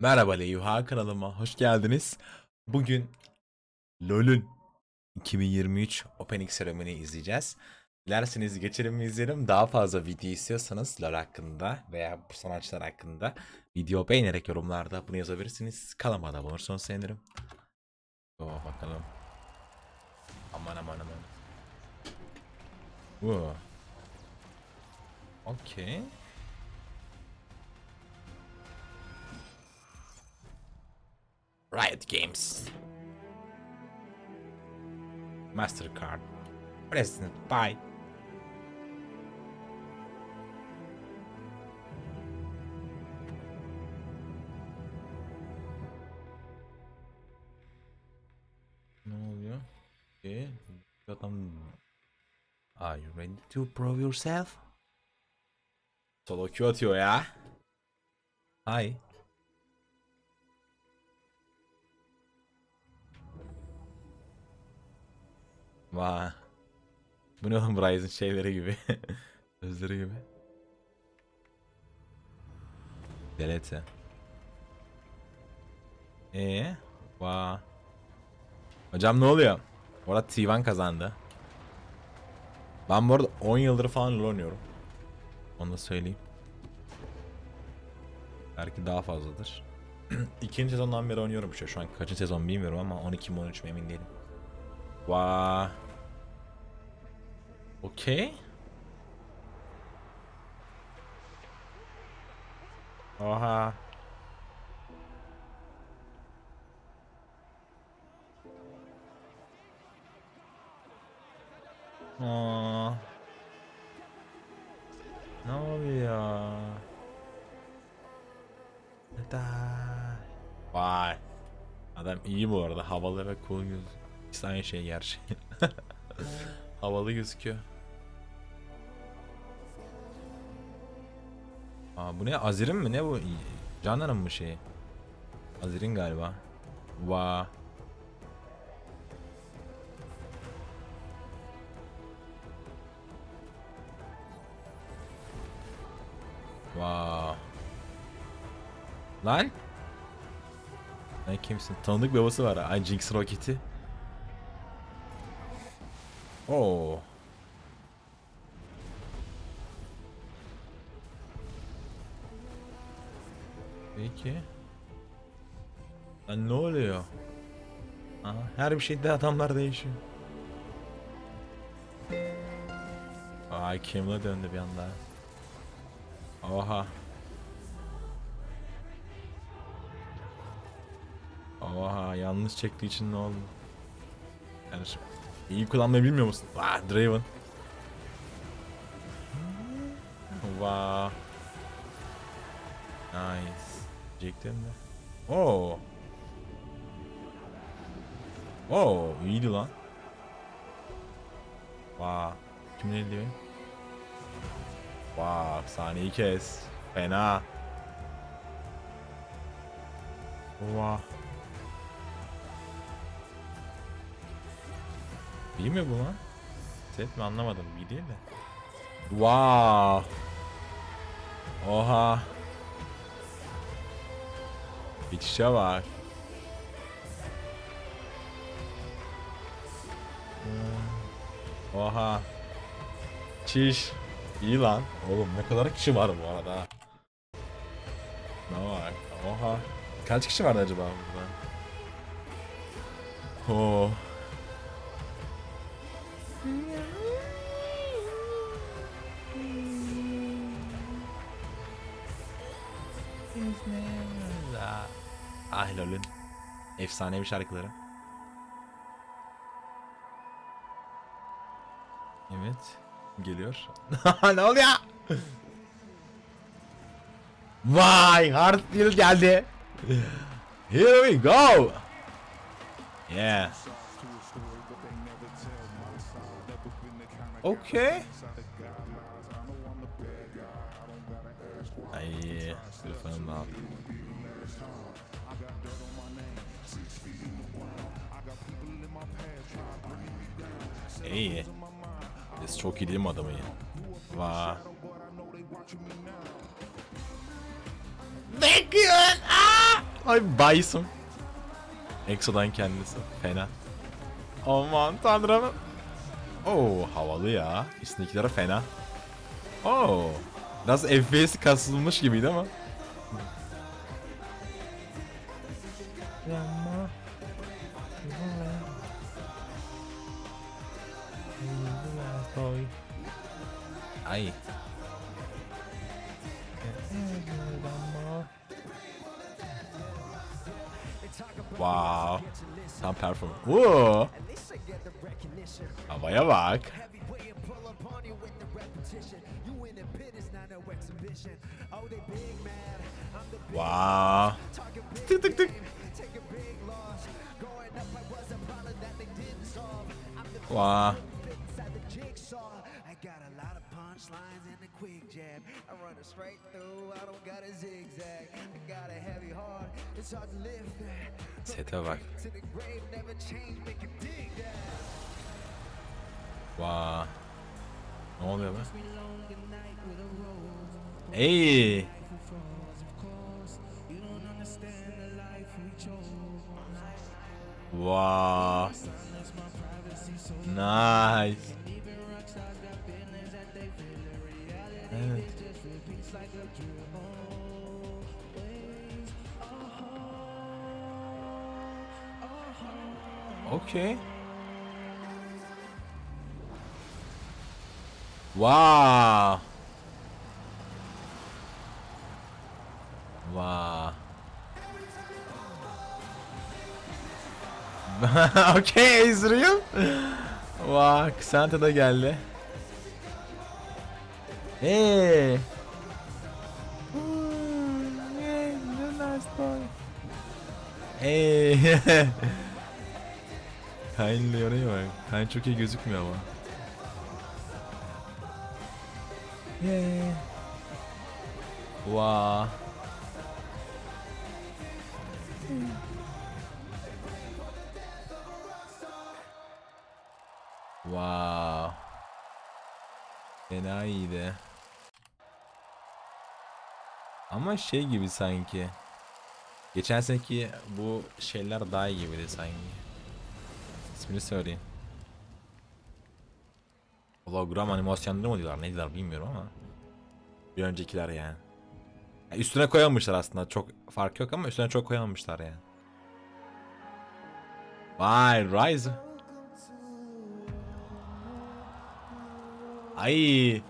Merhaba Leyuha kanalıma hoş geldiniz. Bugün LoL'ün 2023 Opening Ceremony izleyeceğiz. Dilerseniz geçelim mi izleyelim. Daha fazla video istiyorsanız LoL hakkında veya bu sanatçılar hakkında video beğenerek yorumlarda bunu yazabilirsiniz. Kanalıma da olursanız sevinirim. Oh bakalım. Aman aman aman. Oo. Okay. Riot Games. MasterCard. President Bye. Ne oluyor? Okay. Adam... Are you ready to prove yourself? Solo Q atıyor ya. Hi. Vay. Bu ne oğlum Ryzen şeyleri gibi. Sözleri gibi. Delete. Ee, vay. Hocam ne oluyor? Orada T1 kazandı. Ben bu arada 10 yıldır falan LoL oynuyorum. Onu da söyleyeyim. Belki daha fazladır. İkinci sezondan beri oynuyorum şu, şu an kaçıncı sezon bilmiyorum ama 12 mi 13 mi emin değilim. Vay. Okey. Oha. Aa. Ne oluyor? Neden? Vay. Adam iyi bu arada. Havalı ve cool göz. İkisi aynı şey gerçi. Havalı gözüküyor. Aa bu ne? Azir'in mi? Ne bu? Canlar'ın mı şey? Azir'in galiba. Va. Va. Lan? Sen kimsin? Tanıdık babası var. Ay Jinx roketi. Oo. Peki. Lan ne oluyor? Aha, her bir şeyde adamlar değişiyor. Ay Kim'le döndü bir anda. Oha. Oha yanlış çektiği için ne oldu? Yani iyi kullanmayı bilmiyor musun? Ah Draven. Wow. Nice. Diyecektim de. Oo. Oo, iyiydi lan. Vaa. Wow. Kimin eli diyor? Vaa, wow, saniyeyi kes. Fena. Vaa. İyi mi bu lan? Set mi anlamadım. İyi değil de. Wow. Oha. Geçişe bak. Oha. Çiş. İyi lan. Oğlum ne kadar kişi var bu arada. Ne var? Oha. Kaç kişi var acaba burada? Oh. Ah lolün. Efsane bir şarkıları. Evet. Geliyor. ne oluyor? Vay hard deal geldi. Here we go. Yeah. Okay. Ay, telefonum ne İyi. Biz çok iyi değil mi adamı ya? Va. Bekliyorsun. Ay Bison. Exo'dan kendisi. Fena. Aman tanrım. Oo havalı ya. Üstündekiler fena. Oo. Biraz FPS kasılmış gibiydi ama. Ay. Wow. Tam perform. Woo. Havaya bak. Wow. Tık tık tık. Wow. I got a lot of punchlines and a quick jab. I straight through, I don't got a zigzag. I got a heavy heart, it's hard to lift that. Sete. To. Wow. Ne oluyor be? Ey. Wow. Nice. Evet. Okay. Wow. Wow. okay, Israel. Wow, Xanta da geldi. Hey. Hey. Kayn'la oraya bak. Kayn çok iyi gözükmüyor ama. Yeah. Wow. Wow. Fena iyiydi. Ama şey gibi sanki. Geçen seneki bu şeyler daha iyi gibiydi sanki. İsmini söyleyeyim. Hologram animasyonları mı diyorlar ne diyorlar bilmiyorum ama. Bir öncekiler yani. Ya üstüne koyamamışlar aslında çok fark yok ama üstüne çok koyamamışlar yani. Vay Rise. Ay.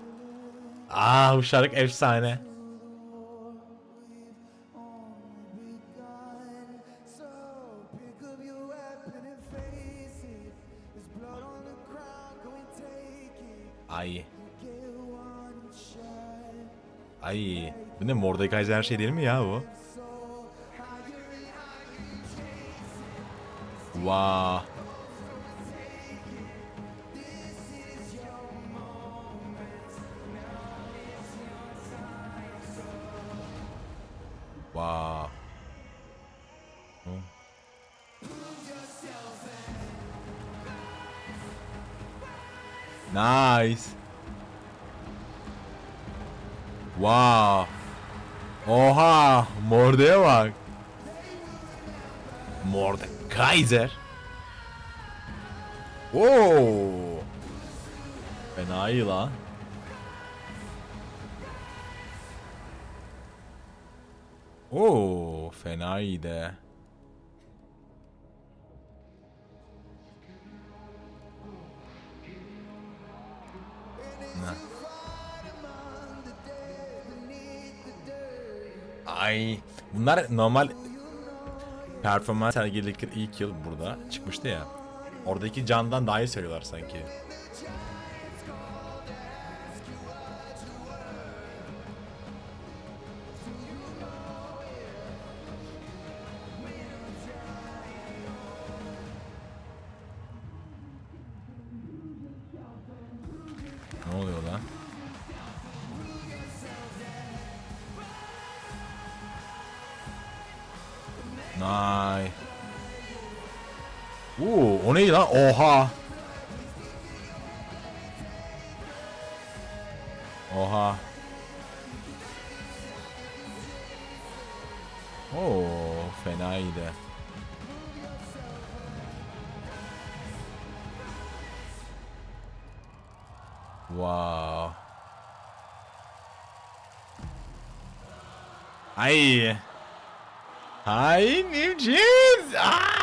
Aa bu şarkı efsane. Ay. Ay. Bu ne Mordekaiser her şey değil mi ya bu? Wow. Wow. Nice. Wow. Oha, Morde'ye bak. Mordekaiser. Oo. Fena iyi lan. Oo, fena iyi de. Ay, bunlar normal performans sergiledikleri ilk yıl burada çıkmıştı ya. Oradaki candan daha iyi söylüyorlar sanki. Ne oluyor lan? Nay. Oo, o neydi lan? Oha. Oha. Oo, fena iyiydi. Wow. Ay. Ai, meu Deus! Ah!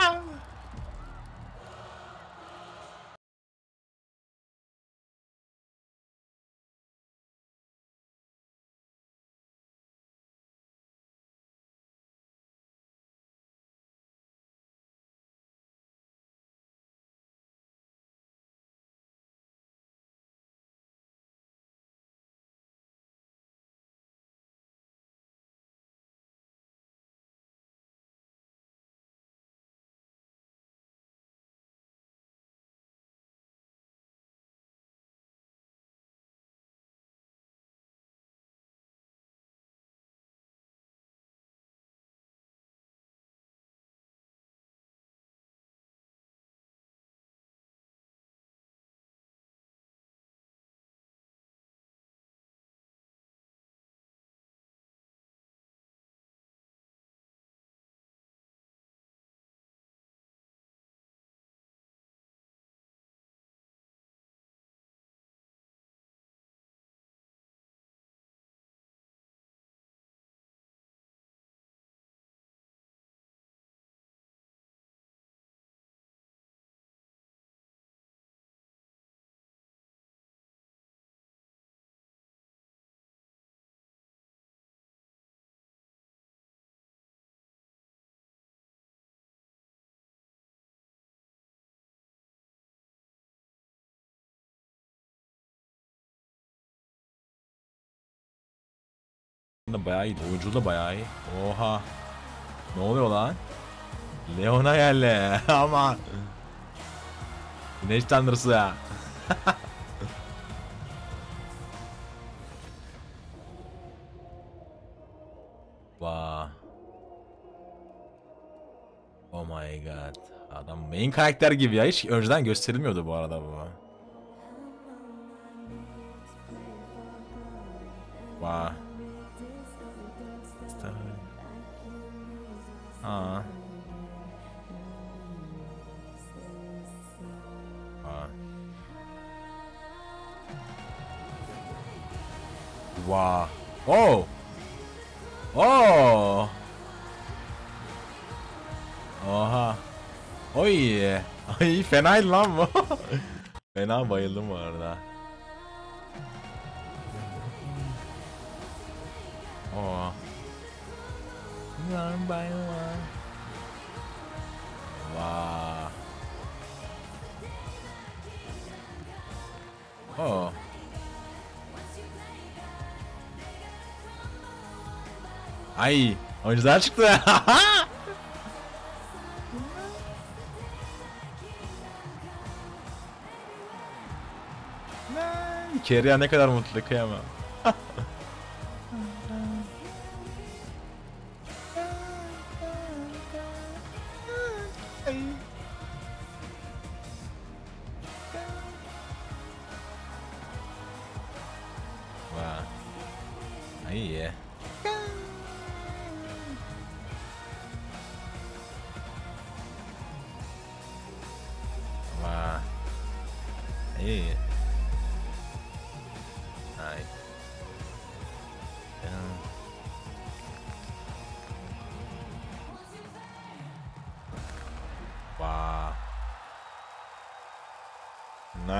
Da bayağı iyi. Oyuncu da bayağı iyi. Oha. Ne oluyor lan? Leon'a geldi. Ama. Güneş tanrısı ya. Vaa. Oh my god. Adam main karakter gibi ya. Hiç önceden gösterilmiyordu bu arada bu. Vay. Aa. Aa. Wow. Oh. Oh. Oha. Oy. Ay fenaydı lan bu. Fena bayıldım bu arada. Oh. By one. Wow. Oh. Ay, oyuncular çıktı. Keria ne kadar mutlu kıyamam.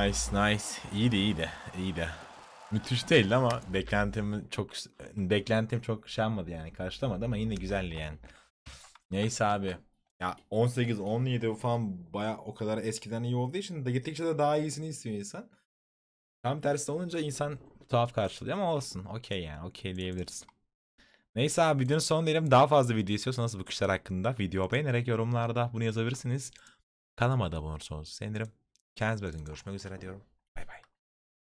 Nice nice. İyiydi iyiydi. iyiydi. Müthiş değildi ama beklentim çok beklentim çok şey yapmadı yani karşılamadı ama yine güzeldi yani. Neyse abi. Ya 18 17 falan baya o kadar eskiden iyi olduğu için de gittikçe de daha iyisini istiyor insan. Tam tersi olunca insan tuhaf karşılıyor ama olsun. Okey yani. Okey diyebiliriz. Neyse abi videonun sonuna diyelim. Daha fazla video istiyorsanız bu kuşlar hakkında video beğenerek yorumlarda bunu yazabilirsiniz. Kanalıma da abone olursanız sevinirim. کاز بتون گوش مگو سرت دارم